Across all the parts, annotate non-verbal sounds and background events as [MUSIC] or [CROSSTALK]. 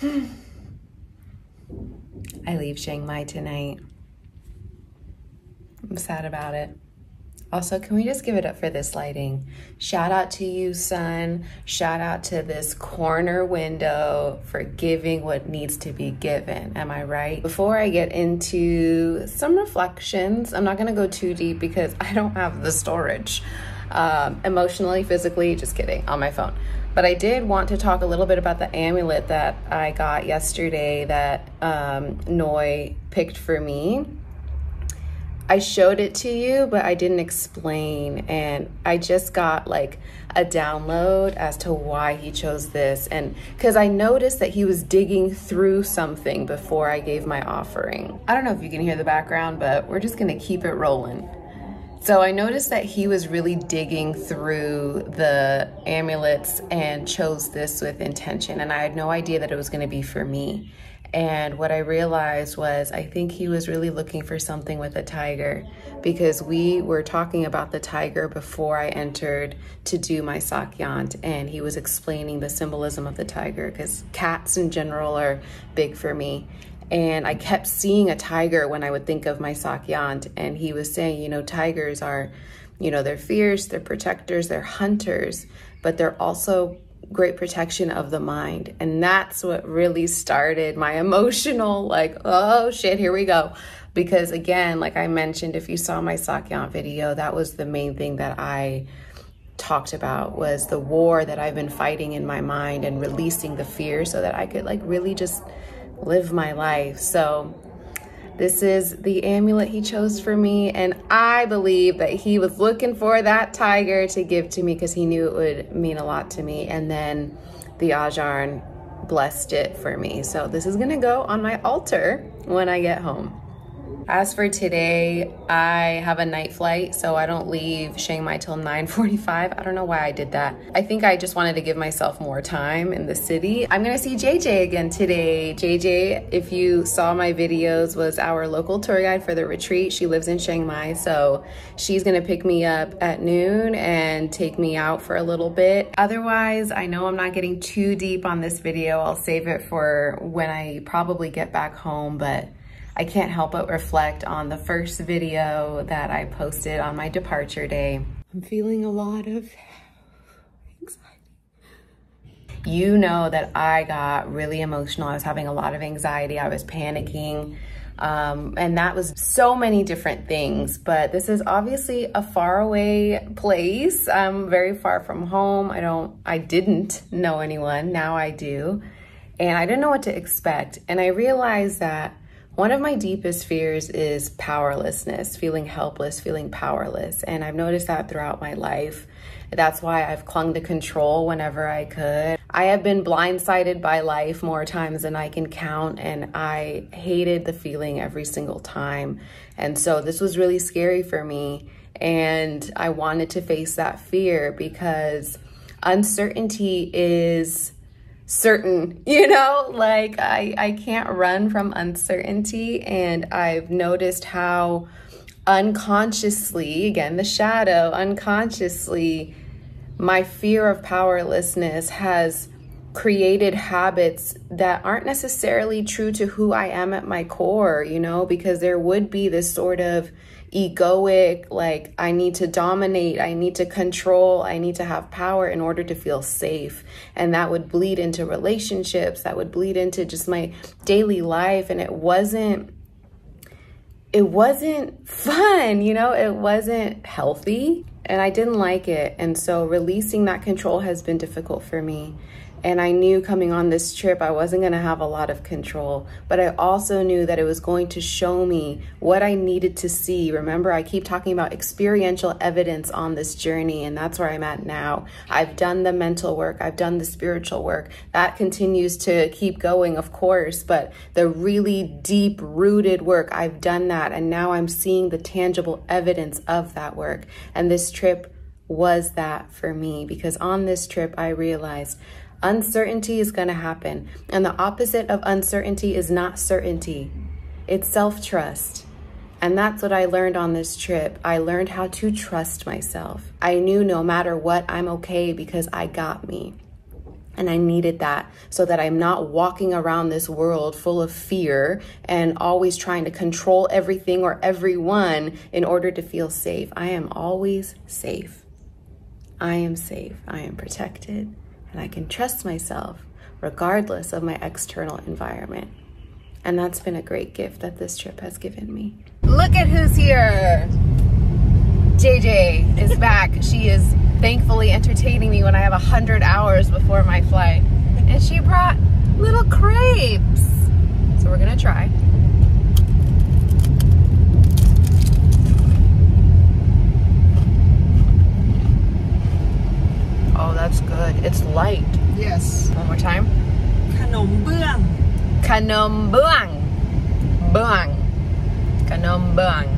[SIGHS] I leave Chiang Mai tonight. I'm sad about it. Also, can we just give it up for this lighting? Shout out to you, sun. Shout out to this corner window for giving what needs to be given. Am I right? Before I get into some reflections, I'm not gonna go too deep because [LAUGHS] I don't have the storage. Um, emotionally, physically, just kidding, on my phone. But I did want to talk a little bit about the amulet that I got yesterday that um, Noi picked for me. I showed it to you, but I didn't explain. And I just got like a download as to why he chose this. And because I noticed that he was digging through something before I gave my offering. I don't know if you can hear the background, but we're just gonna keep it rolling. So I noticed that he was really digging through the amulets and chose this with intention. And I had no idea that it was gonna be for me. And what I realized was I think he was really looking for something with a tiger because we were talking about the tiger before I entered to do my sakyant and he was explaining the symbolism of the tiger because cats in general are big for me. And I kept seeing a tiger when I would think of my sakyant and he was saying, you know, tigers are, you know, they're fierce, they're protectors, they're hunters, but they're also great protection of the mind. And that's what really started my [LAUGHS] emotional, like, oh shit, here we go. Because again, like I mentioned, if you saw my Sakyant video, that was the main thing that I talked about was the war that I've been fighting in my mind and releasing the fear so that I could like really just live my life. So this is the amulet he chose for me. And I believe that he was looking for that tiger to give to me because he knew it would mean a lot to me. And then the Ajarn blessed it for me. So this is gonna go on my altar when I get home. As for today, I have a night flight, so I don't leave Chiang Mai till [LAUGHS] 9.45. I don't know why I did that. I think I just wanted to give myself more time in the city. I'm gonna see JJ again today. JJ, if you saw my videos, was our local tour guide for the retreat. She lives in Chiang Mai, so she's gonna pick me up at noon and take me out for a little bit. Otherwise, I know I'm not getting too deep on this video. I'll save it for when I probably get back home, but I can't help but reflect on the first video that I posted on my departure day. I'm feeling a lot of anxiety. You know that I got really emotional. I was having a lot of anxiety. I was panicking. Um, and that was so many different things. But this is obviously a faraway place. I'm very far from home. I don't, I didn't know anyone. Now I do. And I didn't know what to expect. And I realized that one of my deepest fears is powerlessness, feeling helpless, feeling powerless. And I've noticed that throughout my life. That's why I've clung to control whenever I could. I have been blindsided by life more times than I can count, and I hated the feeling every single time. And so this was really scary for me. And I wanted to face that fear because uncertainty is certain, you know, like I, I can't run from uncertainty. And I've noticed how unconsciously, again, the shadow, unconsciously, my fear of powerlessness has created habits that aren't necessarily true to who I am at my core, you know, because there would be this sort of egoic, like I need to dominate, I need to control, I need to have power in order to feel safe. And that would bleed into relationships, that would bleed into just my daily life. And it wasn't, it wasn't fun, you know, it wasn't healthy and I didn't like it. And so releasing that control has been difficult for me. And I knew coming on this trip, I wasn't going to have a lot of control. But I also knew that it was going to show me what I needed to see. Remember, I keep talking about experiential evidence on this journey, and that's where I'm at now. I've done the mental work, I've done the spiritual work. That continues to keep going, of course, but the really deep rooted work, I've done that. And now I'm seeing the tangible evidence of that work. And this trip was that for me because on this trip, I realized Uncertainty is going to happen. And the opposite of uncertainty is not certainty. It's self-trust. And that's what I learned on this trip. I learned how to trust myself. I knew no matter what, I'm okay because I got me. And I needed that so that I'm not walking around this world full of fear and always trying to control everything or everyone in order to feel safe. I am always safe. I am safe. I am protected. And I can trust myself regardless of my external environment. And that's been a great gift that this trip has given me. Look at who's here. JJ is back. she is thankfully entertaining me when I have a hundred hours before my flight. And she brought little crepes. So we're gonna try. Oh, that's good. It's light. Yes. One more time. Kanom buang. Kanom buang. Buang. Kanom buang.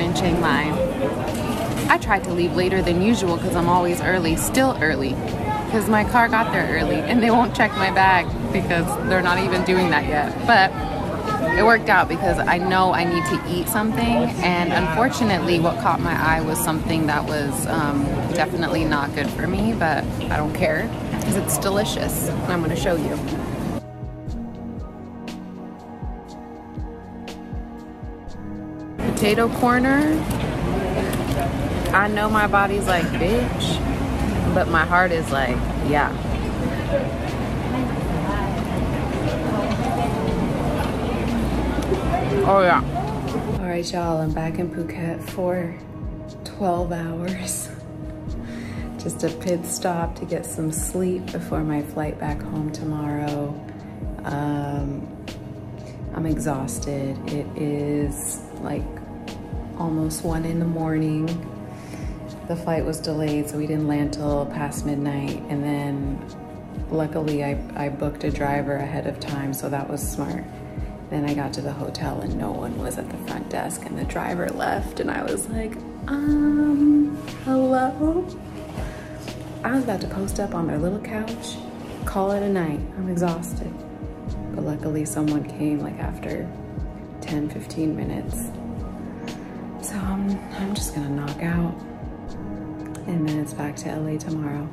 In Chiang Mai. I tried to leave later than usual because I'm always early, still early, because my car got there early and they won't check my bag because they're not even doing that yet. But it worked out because I know I need to eat something and unfortunately what caught my eye was something that was um, definitely not good for me, but I don't care because it's delicious and I'm going to show you. Potato corner. I know my body's like, bitch, but my heart is like, yeah. Oh, yeah. All right, y'all, I'm back in Phuket for 12 hours. Just a pit stop to get some sleep before my flight back home tomorrow. Um, I'm exhausted. It is like almost one in the morning. The flight was delayed, so we didn't land till past midnight. And then luckily I, I booked a driver ahead of time, so that was smart. Then I got to the hotel and no one was at the front desk and the driver left and I was like, Um, hello? I was about to post up on their little couch, call it a night. I'm exhausted. But luckily someone came like after 10, 15 minutes. So I'm, I'm just gonna knock out and then it's back to LA tomorrow.